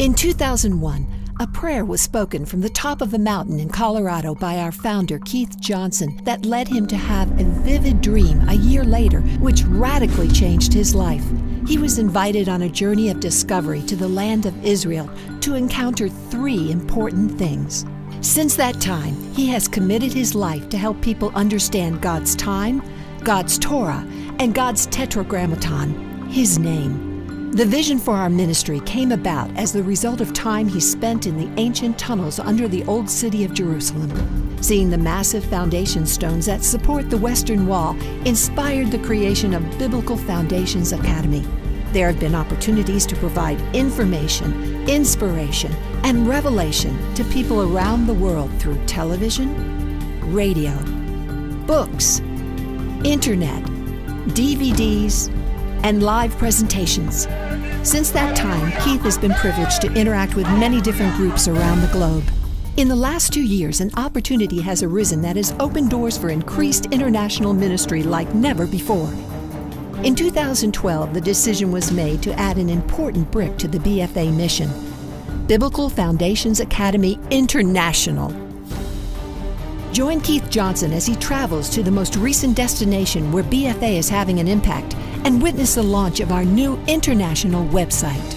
In 2001, a prayer was spoken from the top of a mountain in Colorado by our founder, Keith Johnson, that led him to have a vivid dream a year later, which radically changed his life. He was invited on a journey of discovery to the land of Israel to encounter three important things. Since that time, he has committed his life to help people understand God's time, God's Torah, and God's Tetragrammaton, His name. The vision for our ministry came about as the result of time he spent in the ancient tunnels under the old city of Jerusalem. Seeing the massive foundation stones that support the Western Wall inspired the creation of Biblical Foundations Academy. There have been opportunities to provide information, inspiration, and revelation to people around the world through television, radio, books, internet, DVDs, and live presentations. Since that time, Keith has been privileged to interact with many different groups around the globe. In the last two years, an opportunity has arisen that has opened doors for increased international ministry like never before. In 2012, the decision was made to add an important brick to the BFA mission Biblical Foundations Academy International. Join Keith Johnson as he travels to the most recent destination where BFA is having an impact and witness the launch of our new international website.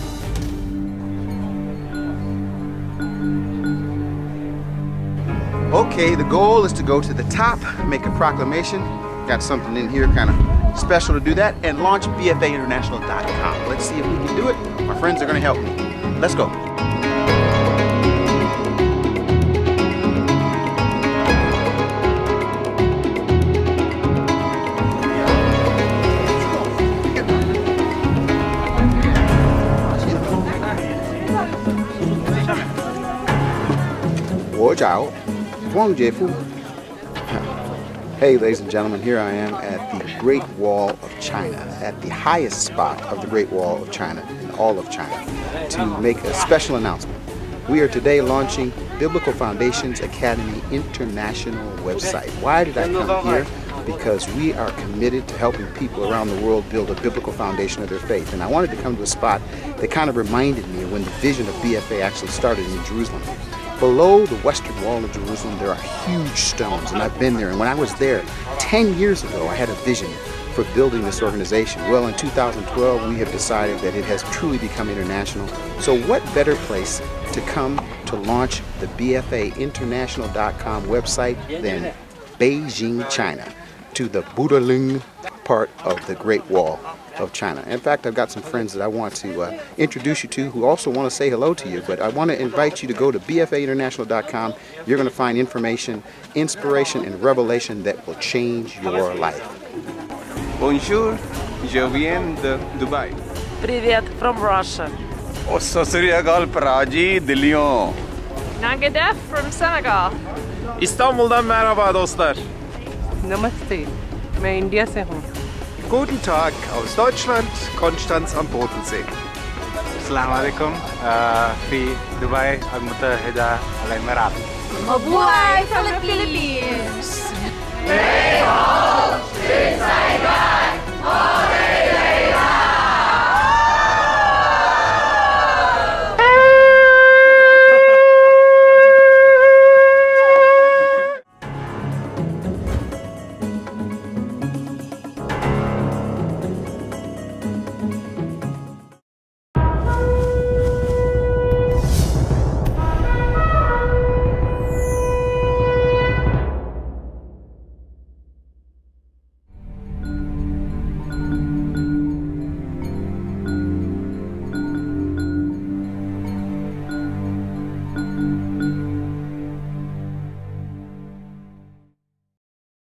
Okay, the goal is to go to the top, make a proclamation. Got something in here kind of special to do that, and launch BFAinternational.com. Let's see if we can do it. My friends are going to help me. Let's go. Hey, ladies and gentlemen, here I am at the Great Wall of China, at the highest spot of the Great Wall of China, in all of China, to make a special announcement. We are today launching Biblical Foundations Academy International website. Why did I come here? Because we are committed to helping people around the world build a biblical foundation of their faith. And I wanted to come to a spot that kind of reminded me of when the vision of BFA actually started in Jerusalem. Below the western wall of Jerusalem, there are huge stones, and I've been there. And when I was there 10 years ago, I had a vision for building this organization. Well, in 2012, we have decided that it has truly become international. So, what better place to come to launch the BFAinternational.com website than Beijing, China, to the Badaling part of the Great Wall of China. In fact, I've got some friends that I want to uh, introduce you to who also want to say hello to you. But I want to invite you to go to bfainternational.com. You're going to find information, inspiration, and revelation that will change your life. Bonjour, je viens de Dubai. Привет from Russia. Osasriyagal Praji Dilyon. Nangadef from Senegal. İstanbul'dan merhaba dostlar. नमस्ते मैं India से हूँ Guten Tag aus Deutschland, Konstanz am Bodensee. Assalamu alaikum. Uh, في دبي المتحدة الإمارات. Mabuhay Philippines! May all